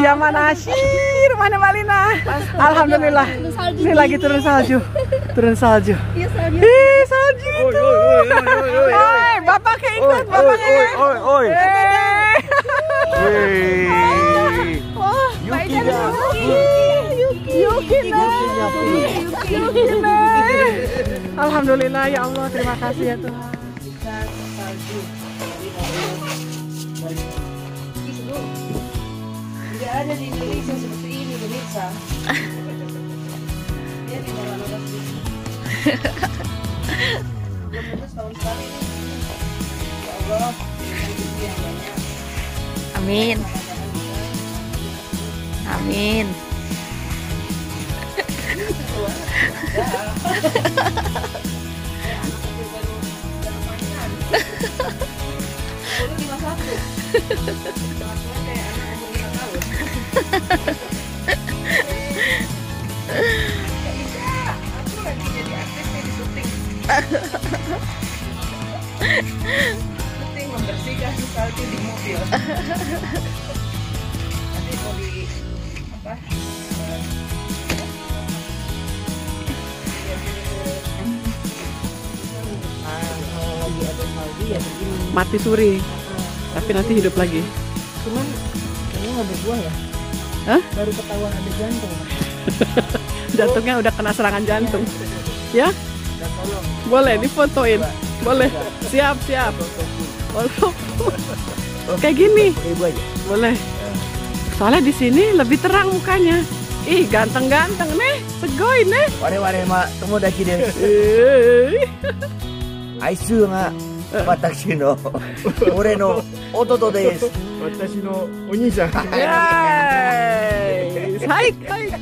Dia mana Asyir? Mana Malina? Alhamdulillah. Ini lagi turun salju. Turun salju. Iya salju. Ih, salju itu. Oi, bapak kayak ikut, bapak oi, oi. Wih. Wah, Yuki. Yuki. Yuki nah. Yuki nah. Alhamdulillah ya Allah, terima kasih ya Tuhan. Tidak ada di Indonesia seperti ini pemirsa. Dia tahun sekali. Ya Allah, rezeki yang banyak. Amin. Amin. Syuting membersihkan salju di mobil. Nanti mau di apa? Mati suri. Tapi nanti hidup lagi. Cuman kayaknya nggak berbuah ya. Hah? Baru ketahuan ada jantung. Jantungnya udah kena serangan jantung. Ya? Boleh difotoin. Boleh. Siap, siap. Kayak gini. Boleh. Soalnya di sini lebih terang mukanya. Ih, ganteng-ganteng nih, Segoi nih. Ware ware mak, temu dah kide. Aisu nga watashi no ore no ototo desu. Watashi no onisan. Yeay. Saik, saik.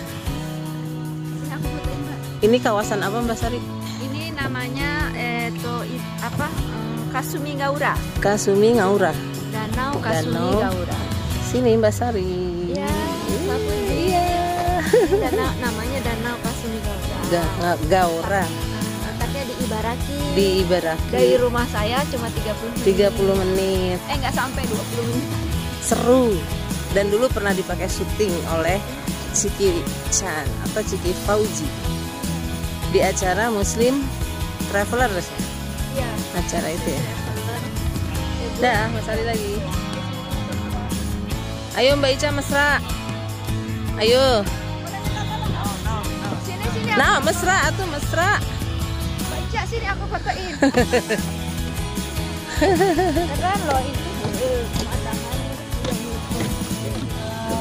Ini kawasan apa Mbak Sari? Ini namanya eh, to, apa eh, Kasumi Gaura, Kasumi Ngaura. Danau Kasumi Danau. Gaura. Sini Mbak Sari. Ya, satu Iya. danau namanya Danau Kasumi Gaura. Ga- Gaura Nah, letaknya di Ibaraki. di Ibaraki. Dari rumah saya cuma 30 menit. 30 menit. Eh nggak sampai 20 menit. Seru. Dan dulu pernah dipakai syuting oleh Ciki Chan atau Ciki Fauji di acara Muslim Travelers ya? Iya. acara itu ya. Dah, Mas Ali lagi. Ayo Mbak Ica mesra. Ayo. Sini sini aku Nah, mesra atuh mesra. baca sini aku fotoin. Keren loh ini.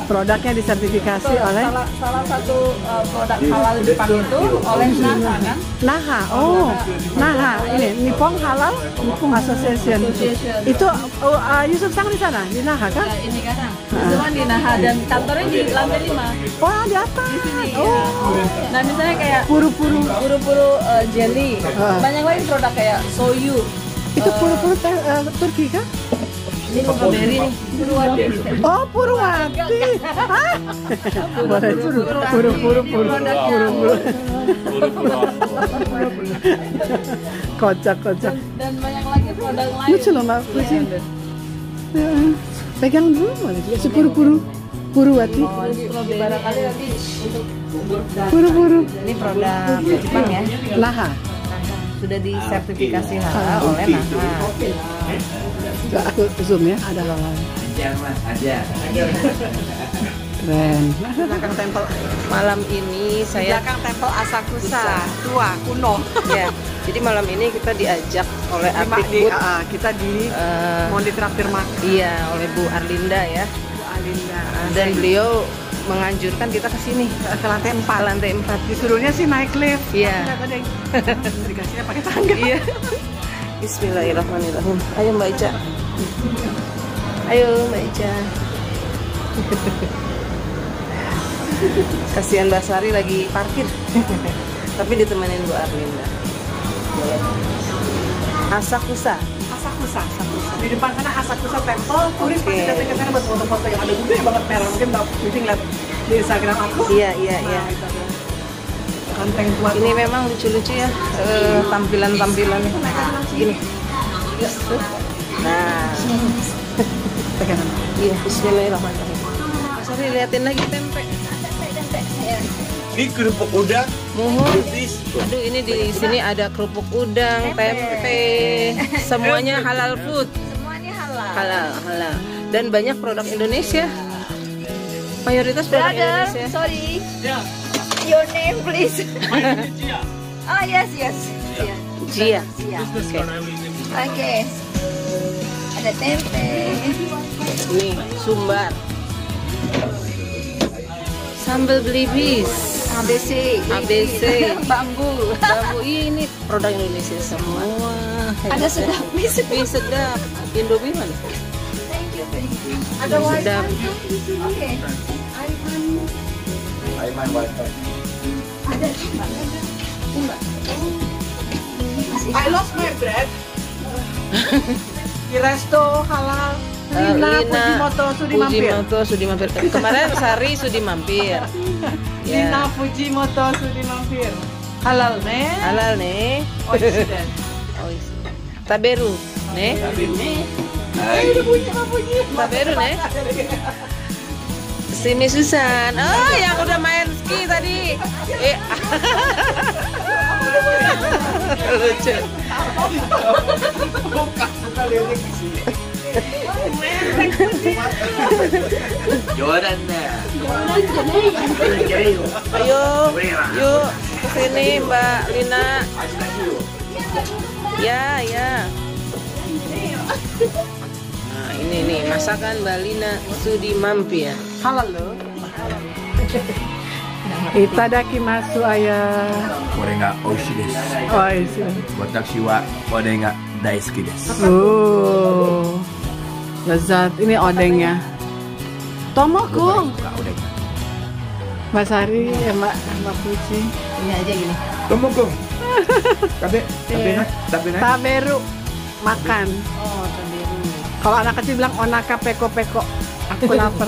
Produknya disertifikasi oleh Salah, salah satu uh, produk halal Jepang itu oleh Naha kan? Naha. Oh, Naha. Ini Nippon Halal Nippon Association. Itu oh, uh, Yusuf Sang di sana di Naha kan? Ya, ini kan. Cuma di Naha dan kantornya di lantai 5. Oh, di atas. Oh, Nah, misalnya kayak puru-puru. puru-puru uh, jelly. Ah. Banyak lagi produk kayak soyu. Itu puru-puru te- uh, Turki kan? Ini strawberry nih. Purwati. Oh, Purwati. Hah? Boleh puru, puru, puru, puru, puru, puru. Kocak, kocak. Dan banyak lagi produk lain. Lucu loh Mbak Puji. Ya, Pegang dulu boleh juga. Si puru-puru. Purwati. Strawberry. Barangkali nanti untuk Puru-puru. Ini produk Jepang ya. Naha. Sudah disertifikasi halal oleh Naha. Coba aku zoom ya, ada halal. Aja mas, aja. Keren. Belakang tempel, Malam ini saya belakang tempel Asakusa, tua, kuno. ya. Jadi malam ini kita diajak oleh Di, Atik di, Bud, ah, kita di eh, mau ditraktir makan. iya oleh Bu Arlinda ya. Bu Alinda. Dan beliau menganjurkan kita ke sini ke lantai 4. lantai 4 Disuruhnya sih naik lift. Iya. Yang- Dikasihnya pakai tangga. Iya. Bismillahirrahmanirrahim. Ayo Mbak Ica. Ayo Mbak Ica. Kasihan Mbak Sari lagi parkir. Tapi ditemenin Bu Arlinda. Asakusa. Asakusa, Asakusa. Di depan sana Asakusa Temple, turis Oke. pasti datang ke sana buat foto-foto yang ada gede banget merah. Mungkin Mbak Bibi ngeliat di Instagram aku. Iya, iya, iya. Nah, itu ada Kanteng buat Ini memang lucu-lucu ya eh, tampilan-tampilannya. Gini. Nah, Pegangan. Iya, Bismillahirrahmanirrahim. Mas Ari liatin lagi tempe. Ini kerupuk udang, Mohon. Aduh, ini di sini ada kerupuk udang, tempe, semuanya halal food. Semuanya halal. Halal, halal. Dan banyak produk Indonesia. Mayoritas produk Indonesia. sorry. Your name please. Ah yes yes. Iya. Jia. Iya. Oke. Oke. Ada tempe. Nih, sumbar. Sambal belibis. ABC. ABC. Bambu. Bambu ini produk Indonesia semua. Ada sedap. Mie sedap. Mie sedap. Indomie mana? Thank you. thank you. Mie sedap. Oke. Aiman wifi. I lost my bread. Di resto halal. Eh, Lina, Fujimoto Sudi mampir. Fujimoto Sudi mampir. Kemarin Sari Sudi mampir. Lina Ya. Fujimoto Sudi mampir. Halal nih. Halal nih. Oh, sudah. Oh, isi. Taberu, nih. Taberu, nih. Simi Susan. Oh, yang udah main ski tadi. Eh. Lucu. Jordan. Ayo, yuk ke sini Mbak Lina. Ya, ya masakan Balina Sudi lo kita daki masuk ayam Kore ga oishi des. Oishi. Watashi wa odeng ga daisuki des. Oh. Lezat. Ini odengnya. Tomoko. Mas Hari, ya mak mak Puji. Ini aja gini. Tomoko. Tabe, tapi tabe, taberu. Makan. Oh, kalau anak kecil bilang onaka peko peko. Aku lapar.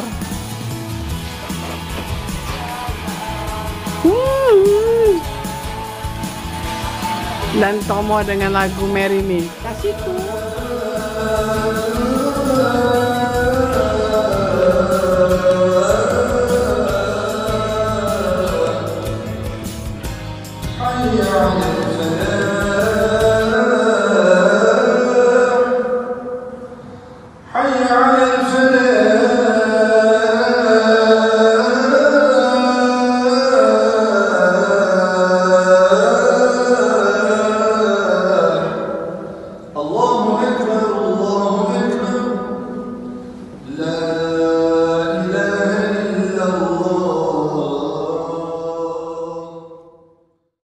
Dan Tomo dengan lagu Mary Me. Kasihku.